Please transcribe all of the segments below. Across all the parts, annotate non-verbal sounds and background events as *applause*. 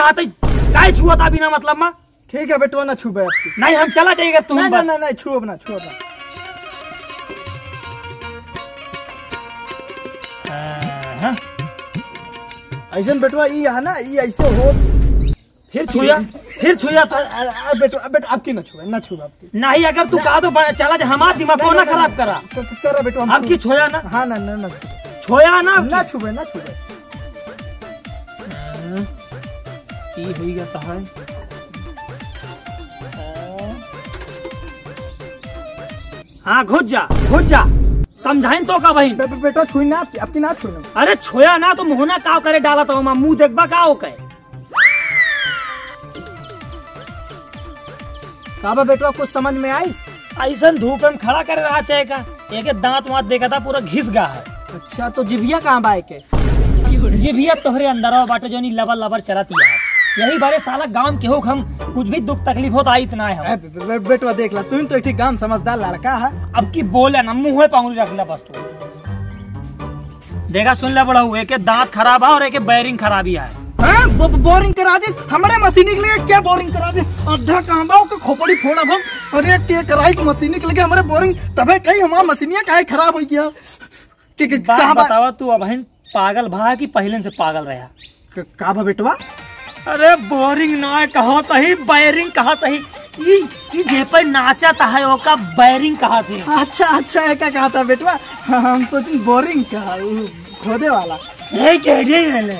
कहा था काय छुआ था बिना मतलब में? ठीक है बेटवा ना छुबे। आपकी नहीं हम चला जाएगा तुम नहीं। नहीं नहीं छुअब ना छुअब ना। हाँ, ऐसा बेटवा ई है ना ई ऐसे हो। फिर छुया फिर छुया तो। बेटवा बेटवा आपकी ना छुबे ना छुबे आपकी नहीं अगर तू कहा तो चला जा हमारा दिमाग को ना खराब करा? क- क- करा बेटवा हम अब छोया ना? हाँ ना ना ना छोया ना? ना छुबे ना छुबे। की हुई जाता है हाँ घुस जा घुस जा। समझाइन तो का बहन? बे, बे, बेटवा छुई ना आपकी आपकी ना छुई ना। अरे छोया ना तो मुहना काव करे डाला तो हम मुँह देखबा का हो कहे? काबा बेटवा कुछ समझ में आई? ऐसा धूप में खड़ा कर रहा थे का? एक दांत वात देखा था पूरा घिस गया है। अच्छा तो जिभिया कहाँ बाय के जिभिया तोहरे अंदर बाटे जो नी लबर लबर चलती है। यही बारे साला गाँव के हो हम कुछ भी दुख तकलीफ़ होता आई इतना है बे, बे, बेटवा देख ला तुम तो एक गाँव समझदार लड़का है। अब की बोले ना मुँह पांगुली रख ला बस तू। देखा सुन ले बड़ा हुए के दांत खराब है और एक बैरिंग खराबी है हाँ, बो, बोरिंग करा दे हमारे मशीनी के लिए क्या बोरिंग करा दे? अड्ढा कहाँ बा के खोपड़ी फोड़ा हम अरे के कराई की मशीनी के लिए हमारे बोरिंग तबे कहीं हमारा मशीनिया काहे खराब हो गया? के के बात बतावा तू अब पागल भा कि पहले से पागल रहा क- का बेटवा? अरे बोरिंग ना कहा तही बैरिंग कहा तही ई ई जे पर नाचा था है ओका बैरिंग कहा थी अच्छा अच्छा है क्या कहा था बेटवा? हाँ, हम सोची बोरिंग कहा खोदे वाला। ये कह रही है ले।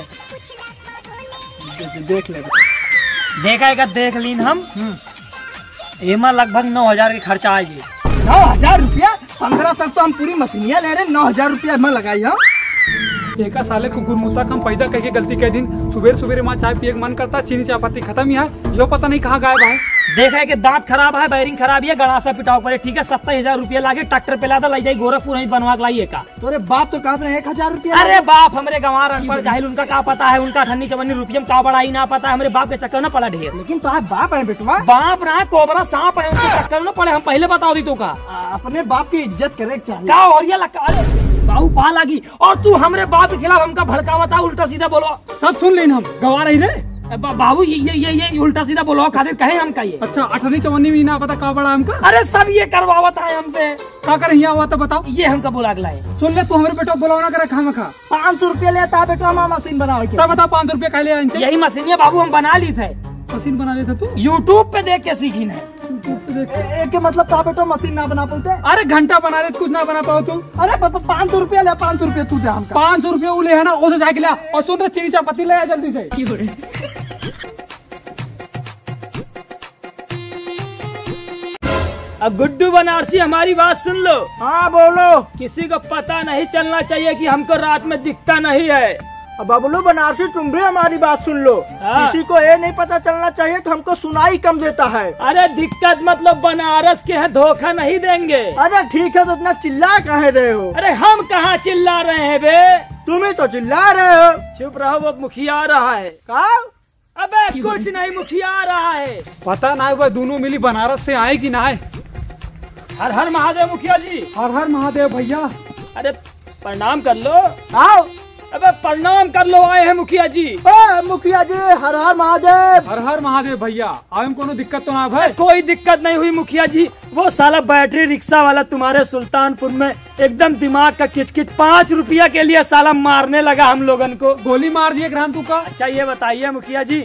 देख ले। देखा है का देख लीन हम? एमा लगभग नौ हज़ार की खर्चा आएगी। नौ हज़ार रुपया? पंद्रह सौ तो हम पूरी मशीनिया ले रहे नौ हज़ार रुपया में लगाई हम। एका साले कुकुर गुरमुता कम पैदा कह के गलती कह दिन। सुबह सुबह माँ चाय पिए के मन करता चीनी चाय पत्ती खत्म ही है यो पता नहीं कहाँ गायब है। देखा है कि दांत खराब है बैरिंग खराब है गड़ासा पिटाव करे। ठीक है सत्तर हज़ार रुपया लागे ट्रैक्टर पे लादा लाई जाई गोरखपुर ही बनवा के लाइए का। तोरे बाप तो रहे एक हज़ार रुपया। अरे बाप हमारे गंवार अनपढ़ जाहिल उनका का पता है उनका ठन्नी चवन्नी रुपये में का बड़ाई ना पता है हमारे बाप के चक्कर न पड़ा ढेर। लेकिन तो आप बाप है बेटवा। बाप रहा कोबरा सांप है उनके चक्कर न पड़े हम पहले बताओ दी तो का। अपने बाप की इज़्ज़त करे के चाहिए का और ये लगा अरे बाबू पा लगी और तू हमारे बाप के खिलाफ हमका भड़कावता उल्टा सीधा बोलो। सब सुन लेन हम गवा रही रे बाबू ये ये ये ये उल्टा सीधा बोलो खातिर कहे हम का ये? अच्छा अठनी चवन्नी में ना पता का बड़ा हमका? अरे सब ये करवावत है हमसे। का कर यहाँ हुआ तो बताओ। ये हमका बोला गला है। सुन ले तू हमारे बेटो बुलावना कर खा। मखा पाँच सौ रुपया लेता बेटो हमारा मशीन बनावे के। तब बता पाँच सौ रुपया खा लिया यही मशीनिया बाबू हम बना ली थे। मशीन बना लेता तू? यूट्यूब पे देख के सीखी है एक के मतलब था बेटवा मशीन ना बना पाते अरे घंटा बना रहे कुछ ना बना पाओ तू। अरे पाँच सौ रुपया ले पाँच सौ रुपया तू दे हमका। पाँच सौ रुपया उले है ना उसे जाके लिया और सुन रहे चीनी चाय पत्ती ले जल्दी से। अब गुड्डू बनारसी हमारी बात सुन लो। हाँ बोलो। किसी को पता नहीं चलना चाहिए कि हमको रात में दिखता नहीं है। अब बबलू बनारसी तुम भी हमारी बात सुन लो। हाँ। किसी को ये नहीं पता चलना चाहिए कि हमको सुनाई कम देता है। अरे दिक्कत मतलब बनारस के हैं धोखा नहीं देंगे। अरे ठीक है तो इतना चिल्ला कहे रहे हो? अरे हम कहाँ चिल्ला रहे हैं बे? तुम ही तो चिल्ला रहे हो। चुप रहो वो मुखिया रहा है। का? अबे कुछ नहीं मुखिया रहा है। पता ना वह दोनों मिली बनारस से आए कि ना आए। हर हर महादेव मुखिया जी। हर हर महादेव भैया। अरे प्रणाम कर लो। आओ। अबे प्रणाम कर लो आए हैं मुखिया जी। ए, मुखिया जी हर हर महादेव। हर हर महादेव भैया आवे में कोनो दिक्कत तो ना भाई? कोई दिक्कत नहीं हुई मुखिया जी। वो साला बैटरी रिक्शा वाला तुम्हारे सुल्तानपुर में एकदम दिमाग का किचकिच पाँच रुपया के लिए साला मारने लगा हम लोगन को। गोली मार दिए ग्रहण तू का? अच्छा ये बताइए मुखिया जी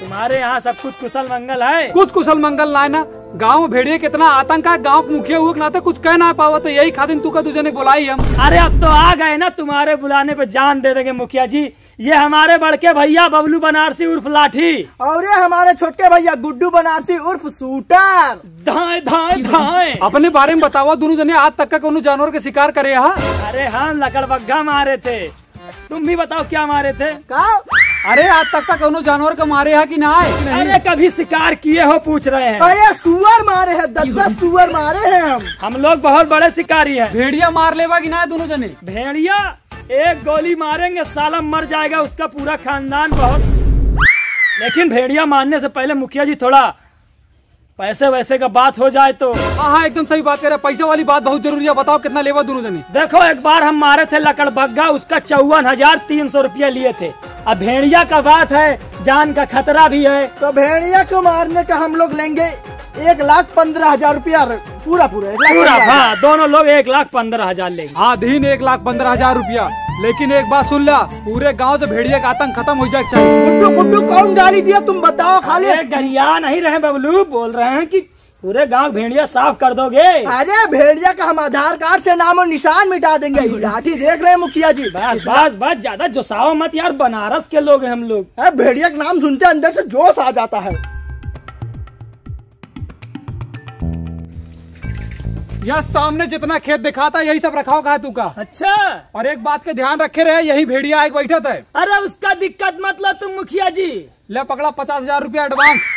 तुम्हारे यहाँ सब कुछ कुशल मंगल है? कुछ कुशल मंगल लाए ना। गाँव भेड़िए कितना आतंक है गाँव मुखिया हुए नाते कुछ कह ना पावा तो यही खातिर तू का तुझे ने बुलाई हम। अरे अब तो आ गए ना तुम्हारे बुलाने पे जान दे देंगे मुखिया जी। ये हमारे बड़के भैया बबलू बनारसी उर्फ़ लाठी। और ये हमारे छोटे भैया गुड्डू बनारसी उर्फ़ शूटर धाए धाए धाए। अपने बारे में बताओ दोनों जने आज तक का कोनो जानवर के शिकार करे हा? अरे हम लकड़बग्घा मारे थे। तुम भी बताओ क्या मारे थे? का अरे आज तक का कोनो जानवर को मारे है कि ना आए नहीं अरे कभी शिकार किए हो पूछ रहे हैं। अरे सुअर मारे हैं दस दस सुअर मारे हैं हम। हम लोग बहुत बड़े शिकारी हैं। भेड़िया मार लेवा कि ना दोनों जने? भेड़िया एक गोली मारेंगे साला मर जाएगा उसका पूरा खानदान बहुत। लेकिन भेड़िया मारने से पहले मुखिया जी थोड़ा पैसे वैसे का बात हो जाए तो। हाँ हाँ एकदम सही बात कह रहे पैसा वाली बात बहुत ज़रूरी है बताओ कितना लेवा दोनों जने? देखो एक बार हम मारे थे लकड़बग्घा उसका चौवन हज़ार तीन सौ रुपया लिए थे। अब भेड़िया का बात है जान का खतरा भी है। तो भेड़िया को मारने का हम लोग लेंगे एक लाख पंद्रह हज़ार रूपया पूरा पूरा एक लाख पूरा हाँ दोनों लोग एक लाख पंद्रह हज़ार लेंगे। हाँ दिन एक लाख पंद्रह हज़ार रूपया। लेकिन एक बात सुन ला पूरे गाँव से भेड़िया का आतंक खत्म हो जाए। चाहिए गुड्डू गुड्डू कौन गाली दिया? तुम बताओ खाली। अरे गरिया नहीं रहे बबलू बोल रहे हैं कि पूरे गाँव भेड़िया साफ़ कर दोगे। अरे भेड़िया का हम आधार कार्ड से नाम और निशान मिटा देंगे। *laughs* लाठी देख रहे हैं मुखिया जी। बस बस बस ज़्यादा जोसाओ मत यार बनारस के लोग हैं हम लोग। अरे भेड़िया का नाम सुनते अंदर से जोश आ जाता है। यह सामने जितना खेत दिखाता यही सब रखाव का है तू का। अच्छा। और एक बात के ध्यान रखे रहे यही भेड़िया एक बैठा था अरे उसका दिक्कत मतलब तुम मुखिया जी। ले पकड़ा पचास हज़ार रूपया एडवांस।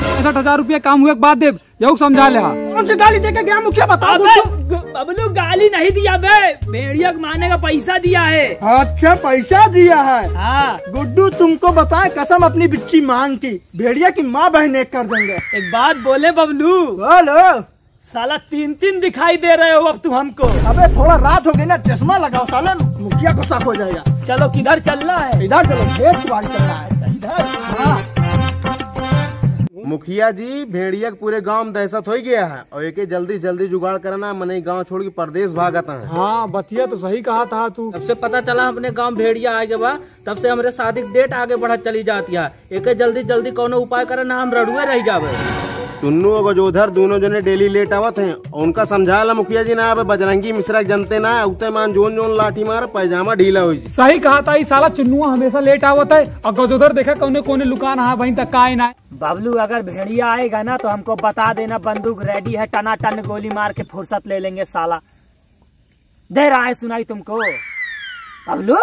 पैंसठ हज़ार रूपया काम हुए के बाद दे यही समझा ले। कौन सी गाली देके गया मुखिया बता ग- बबलू गाली नहीं दिया बे भेड़िया को मारने का पैसा दिया है। अच्छा पैसा दिया है। हाँ। गुड्डू तुमको बताए कसम अपनी बिच्ची मांग की भेड़िया की माँ बहन एक कर देंगे। एक बात बोले बबलू। बोलो। साला तीन तीन दिखाई दे रहे हो अब तुम हमको। अबे थोड़ा रात हो गई ना चश्मा लगाओ साले मुखिया को शक हो जाएगा। चलो किधर चलना है? इधर चलो खेत की बारी चल रहा है। इधर। हाँ। मुखिया जी भेड़िया के पूरे गाँव में दहशत हो गया है और एक जल्दी जल्दी जुगाड़ करना मने गाँव छोड़ के प्रदेश भागता है। हाँ बतिया तो सही कहा था तू। तब से पता चला अपने गाँव भेड़िया आगे बा तब से हमारे शादी की डेट आगे बढ़त चली जाती है एक जल्दी जल्दी कोनो उपाय करे ना हम रड़ुए रह जावे चुन्नू और गजोधर दोनों जने डेली लेट आवत हैं। और उनका समझाला मुखिया जी ना अब बजरंगी मिश्रा के जनते ना उते मान जोन जोन लाठी मार पैजामा ढीला हो जी। सही कहा था ई साला चुन्नुआ हमेशा लेट आवत है। और गजोधर देखा कोने कोने लुकान हाँ वहीं तक का ना। बबलू अगर भेड़िया आएगा ना तो हमको बता देना बंदूक रेडी है टना टन गोली मार के फुर्सत ले लेंगे साला। दे रहा है सुनाई तुमको। बबलू?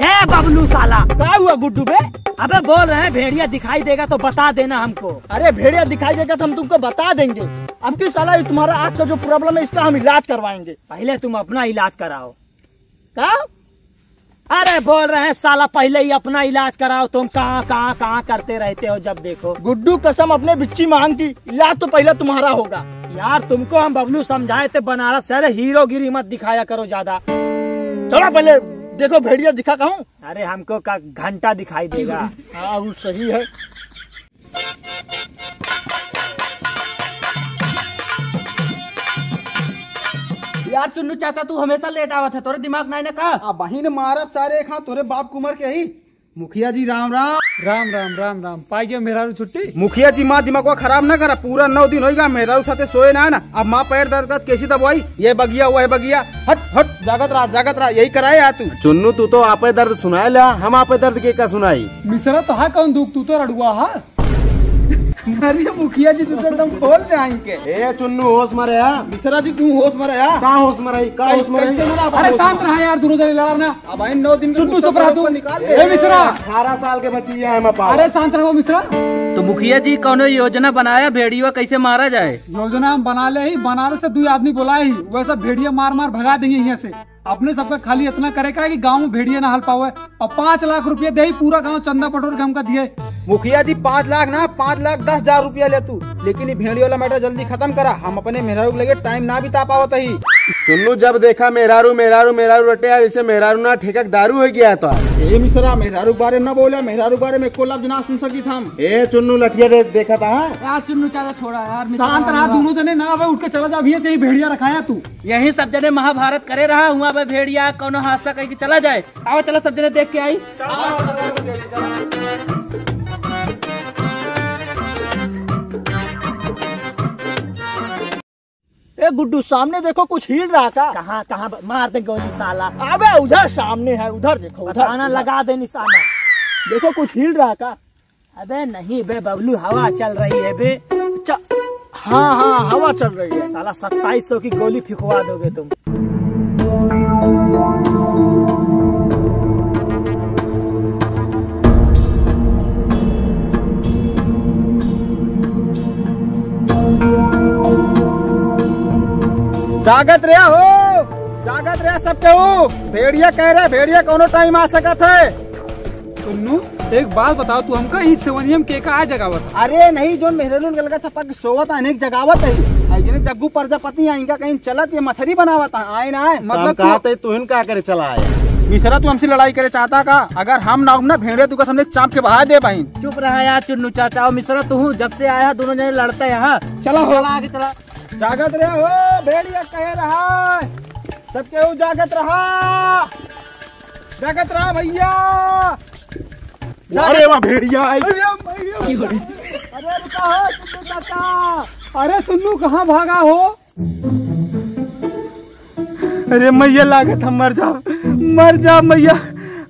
ए बबलू साला। क्या हुआ गुड्डू बे? अबे बोल रहे हैं भेड़िया दिखाई देगा तो बता देना हमको। अरे भेड़िया दिखाई देगा तो हम तुमको बता देंगे। अब की साला तुम्हारा आँख का जो प्रॉब्लम है इसका हम इलाज करवाएँगे? पहले तुम अपना इलाज कराओ। का अरे बोल रहे हैं साला पहले ही अपना इलाज कराओ। तुम कहाँ कहाँ कहाँ करते रहते हो जब देखो। गुड्डू कसम अपने बिच्ची मांग की इलाज तो पहले तुम्हारा होगा। यार तुमको हम बबलू समझाए थे बनारस अरे हीरोगिरी मत दिखाया करो ज़्यादा। चलो पहले देखो भेड़िया दिखा कहूँ अरे हमको का घंटा दिखाई देगा। हाँ वो सही है। यार चुन्नू चाचा तू हमेशा लेट आवा था तोरे दिमाग नहीं ना का? बहिन मारब सारे खा तोरे बाप कुमार के ही। मुखिया जी राम राम। राम राम राम राम। पाई गया मेरा छुट्टी? मुखिया जी माँ दिमाग को खराब ना करा। पूरा नौ दिन होगा मेरा साथे सोए ना है ना। अब माँ पैर दर्द करत कैसी दबाई? ये बगिया हुआ है बगिया। हट हट जागत रहा जागत रहा। यही कराए यार तू। चुन्नू तू तो आपे दर्द सुनाए ला। हम आपे दर्द के का सुनाई? मिश्रा तो हा कौन दुख तू तो रड़ुआ हा? अरे मुखिया जी तू एकदम खोल दे आएँगे ए चुन्नू होश मरे हा? मिश्रा जी तू होश में रहा का होश मरई का होश मरा? अरे शांत रहा यार दोनों जने लड़ा ना। अब आई नौ दिन चुन्नू चुप रहा तू। ए मिश्रा। अठारह साल के बच्ची है हम पाओ अरे शांत रहो मिश्रा। तो मुखिया जी कौन योजना बनाया भेड़िया कैसे मारा जाए? योजना हम बना ले ही बनारस से दो आदमी बुलाए ही वैसा भेड़िया मार मार भगा देंगे यहाँ से। अपने सबका खाली इतना करेगा कि गाँव में भेड़िया ना हल पावे। और पाँच लाख रूपया दे पूरा गाँव चंदा पटोर के हमका दिए। मुखिया जी, पाँच लाख ना, पाँच लाख दस हज़ार रुपया ले तू। लेकिन ये भेड़ी वाला मैटर जल्दी खत्म करा। हम अपने मेहरा लगे टाइम ना बिता पावत ही। चुन्नू जब देखा मेहरारू मेहरारू मेहरारू रटे जैसे मेहरारू ना ठेका के दारू हो गया तो? ए मिश्रा मेहरारू के बारे में ना बोला मेहरारू के बारे में को लफ्ज ना सुन सकी था ए चुन्नू लठिया दे, देखा था? यार चुन्नू चाचा छोड़ा यार शांत रहा दोनों जने ना आवे उठ के चला जा अभी से ही भेड़िया रखाया तू। यही सब जने महाभारत करे रहा हुआ भाई भेड़िया कोनो हादसा कहीं चला जाए? आओ चलो सब जने देख के आई। ए गुड्डू सामने देखो कुछ हिल रहा था। कहाँ कहाँ मार दे गोली साला अबे उधर सामने है उधर देखो उधर। आना लगा दे निशाना देखो कुछ हिल रहा था। अबे नहीं बे बबलू हवा चल रही है बे। हाँ हाँ हवा चल रही है। साला सत्ताईस सौ की गोली फिकवा दोगे तुम। जागत रहा हो। जागत रहा सबके हो भेड़िया कह रहे भेड़िया कोनो टाइम आ सकत है। सुन्नू एक बात बताओ तू हमका ही सेवनियम के का जगावत? अरे नहीं जो मेहरून के लगा छपा के सोवत अनेक जगावत है। आई जने जग्गू प्रजापति आएगा कहीं चलत ये मछली बनावत है आए ना आए। मतलब कहा थे तू का करे चला आया? मिश्रा तू हमसे लड़ाई करे चाहता का? अगर हम ना ना भेड़े तू का हमने चाप के बहा दे बहन चुप रहा यार चुन्नू चाचा और मिश्रा तू जब से आया दोनों जने लड़ते हैं हाँ। चला हो। आगे चला। जागत रहे हो भेड़िया कहे रहा सब केहू जागत रहा। जागत रहा भैया। अरे वाह भेड़िया आई। अरे भैया। अरे रुका हो चुन्नू चाचा। अरे सुन्नू कहाँ भागा हो? अरे मैया लागत हम मर जा मर जा मैया।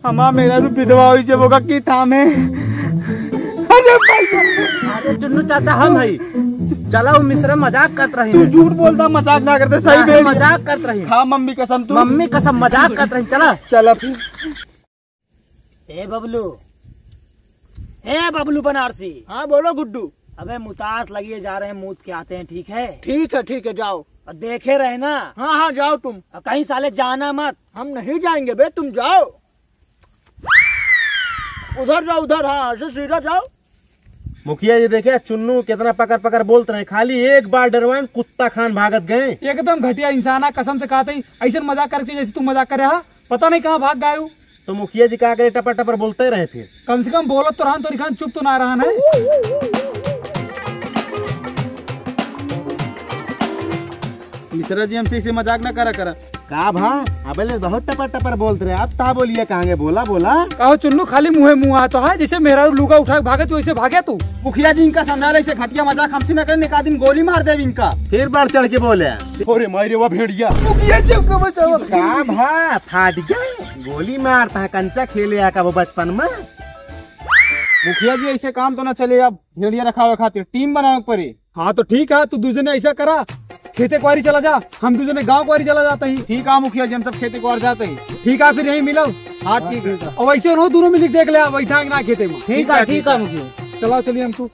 हमा मेरा रू विधवा हुई जब होगा की थामे। अरे अरे चुन्नू चाचा हम है। चला वो मिश्रा मज़ाक कर रही तू झूठ बोलता मज़ाक ना करते सही भेड़िया मज़ाक कर रही खा मम्मी कसम तू। मम्मी कसम मज़ाक कर रही चला। चल फिर। ए बबलू। ए बबलू बनारसी। हाँ बोलो गुड्डू। अबे मुतास लगिए जा रहे हैं मूत के आते हैं ठीक है? ठीक है ठीक है जाओ। और देखे रहे ना? हाँ हाँ जाओ तुम। कहीं साले जाना मत। हम नहीं जाएँगे बे तुम जाओ। उधर जाओ उधर हाँ सीधा जाओ। मुखिया जी देखे चुन्नू कितना पकड़ पकड़ बोलते रहे। खाली एक बार डरवाइन कुत्ता खान भागत गए। एकदम घटिया इंसान है कसम से कहा था ऐसे मज़ाक करके जैसे तू मज़ाक करे हा पता नहीं कहाँ भाग गए तो मुखिया जी का करे टपर टपर बोलते रहे थे कम से कम बोलो तो रहा तो रिखान चुप तो ना रहा है। मिश्रा जी हमसे इसे मज़ाक ना करा करा। का भा? अबे बहुत टपर टपर बोलते रहे। अब ता बोलिए कहांगे बोला बोला। कहो चुन्नू खाली मुँह मुँह तो है जैसे मेरा लुगा उठा भागे तू ऐसे भागे तू। मुखिया जी इनका समझा ले घटिया मज़ाक हमसे न करने का दिन गोली मार दे इनका। फिर बढ़ चढ़ के बोले। अरे मारे वो भेड़िया। मुखिया जी हमको बचाओ। का भा? फाट गए। गोली मारता है कंचा खेले आका वो बचपन में। मुखिया जी ऐसे काम तो ना चले अब भेड़िया रखा हुआ खातिर। टीम बनावे पड़े हाँ। तो ठीक है तू दूसरे ने ऐसा करा। खेते कुआरी चला जा। हम दूसरे गाँव कुआरी चला जाते हैं। ठीक है मुखिया जी हम सब खेती को और जाते हैं। ठीक है फिर यहीं मिलो हाँ ठीक है। और वैसे रहो दोनों मिल देख ले बैठा ना खेते में। ठीक है ठीक है मुझे चलाओ चलिए हमको।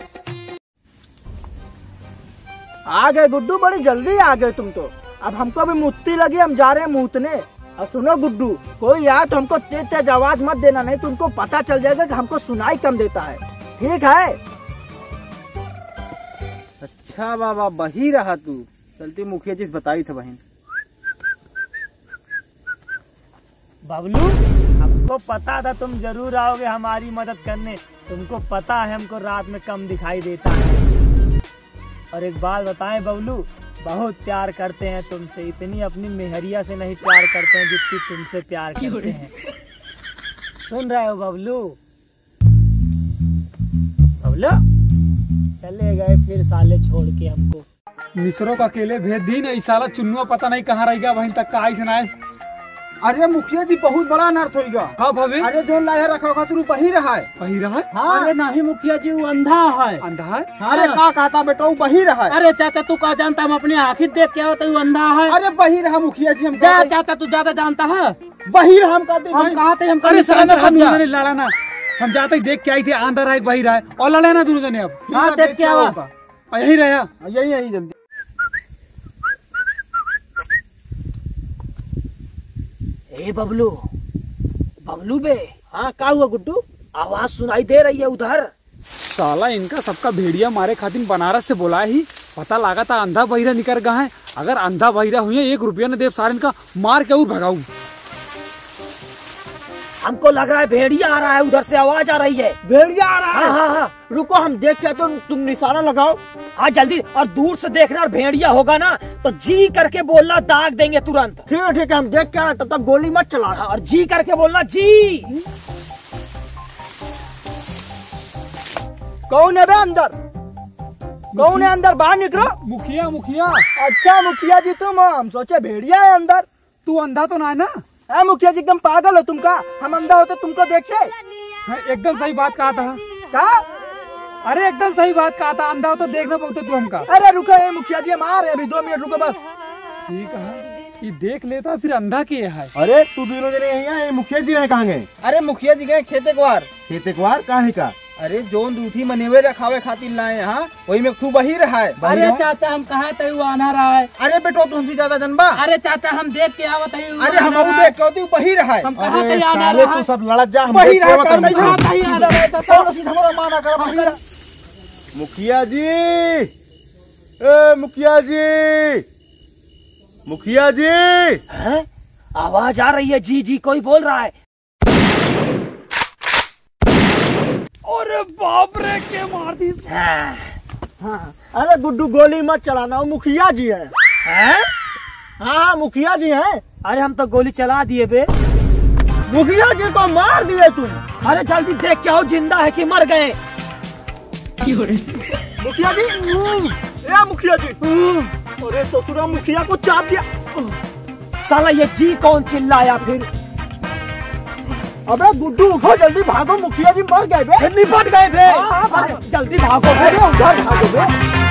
आ गए गुड्डू बड़ी जल्दी आ गए तुम तो। अब हमको अभी मुत्ती लगी हम जा रहे हैं मूतने। और सुनो गुड्डू कोई यार तो हमको तेज तेज आवाज़ मत देना नहीं तुमको पता चल जाएगा कि हमको सुनाई कम देता है। ठीक है? अच्छा बाबा बही रहा तू। चलती मुखिया जी बताई था बहन। बबलू हमको पता था तुम ज़रूर आओगे हमारी मदद करने। तुमको पता है हमको रात में कम दिखाई देता है। और एक बात बताएँ बबलू बहुत प्यार करते हैं तुमसे इतनी अपनी मेहरिया से नहीं प्यार करते हैं जितनी तुमसे प्यार करते हैं। सुन रहे हो बबलू? बबलू चले गए फिर साले छोड़ के हमको। मिश्रों का अकेले भेज दी नहीं साला चुन्नुआ पता नहीं कहाँ रहेगा वहीं तक का आई सुनाए अरे मुखिया जी बहुत बड़ा अनर्थ होगा हाँ भाभी। अरे जो लाया रखा होगा तू बही रहा है। वही रहा है? हाँ। अरे नहीं मुखिया जी वो अंधा है। अंधा है? हाँ? अरे का कहता बेटा वो बही रहा है। अरे चाचा तू का जानता हम अपने आखिर देख के आवत वो अंधा है। अरे बही रहा मुखिया जी हम जा चाचा तू ज़्यादा जानता है। बही रहा हम कहते हम हैं। कहा थे हम अरे कल साला हम। लड़ा ना। हम जाते ही देख के आई थे अंदर आए वही रहा है। और लड़े ना दोनों जने अब। हाँ देख के आवा। यही रहा। यही यही जल्दी। ए, बबलू। बबलू बे हाँ क्या हुआ गुड्डू? आवाज़ सुनाई दे रही है उधर। साला, इनका सबका भेड़िया मारे खातिर बनारस से बोला ही। पता लगा था अंधा बहिरा निकल गए अगर अंधा बहिरा हुए, एक रुपया न दे सारे इनका, मार के और भगाऊ। हमको लग रहा है भेड़िया आ रहा है उधर से आवाज़ आ रही है। भेड़िया आ रहा है? हाँ हाँ हाँ। रुको हम देख के तो तुम निशाना लगाओ। हाँ जल्दी और दूर से देखना और भेड़िया होगा ना तो जी करके बोलना दाग देंगे तुरंत। ठीक है ठीक है हम देख के आ रहे तब तक गोली मत चला। हाँ, और जी करके बोलना जी। कौन है बे अंदर? कौन है अंदर? बाहर निकलो। मुखिया मुखिया। अच्छा मुखिया जी तुम हम सोचे भेड़िया है अंदर। तू अंधा तो ना है ना? है मुखिया जी एकदम पागल हो तुम का हम अंधा होते तुमको देखते। हाँ, एकदम सही बात कहा था। का अरे एकदम सही बात कहा था। अंधा हो तो देखना पड़ता तू हमका। अरे रुको ये मुखिया जी हम आ रहे अभी दो मिनट रुको बस। ठीक है। ये देख लेता फिर अंधा के है अरे तू दोनों जने यहीं मुखिया जी रहे कहाँ गए? अरे मुखिया जी गए खेते कुआर खेते कुआर काहे का? अरे जोन दूठी मनेवे रखावे खातिर लाए यहाँ वही में खूब बही रहा है अरे चाचा हम कहा वो आना रहा है? अरे बेटो तुम हमसे ज़्यादा जनबा। अरे चाचा हम देख के आवत है अरे हम अबू देख के तू बही रहा है हम कहा अरे आना रहा तू सब लड़त जा हम बही रहा है नहीं। कहीं आना रहा है चाचा? हमारा माना कर बही रहा? मुखिया जी। ए मुखिया जी। मुखिया जी। आवाज़ आ रही है जी जी कोई बोल रहा है? अरे बाप रे के मार दी हाँ, अरे गुड्डू गोली मत चलाना वो मुखिया जी है। हैं? हाँ मुखिया जी हैं। अरे हम तो गोली चला दिए बे। मुखिया जी को मार दिए तुम अरे जल्दी देख के आओ ज़िंदा है कि मर गए। मुखिया जी ए मुखिया जी। अरे ससुरा मुखिया को चाप दिया। साला ये जी कौन चिल्लाया फिर? अबे गुड्डू उठो जल्दी भागो मुखिया जी मर गए बे। निपट गए बे हाँ, हाँ, जल्दी भागो बे उधर भागो बे।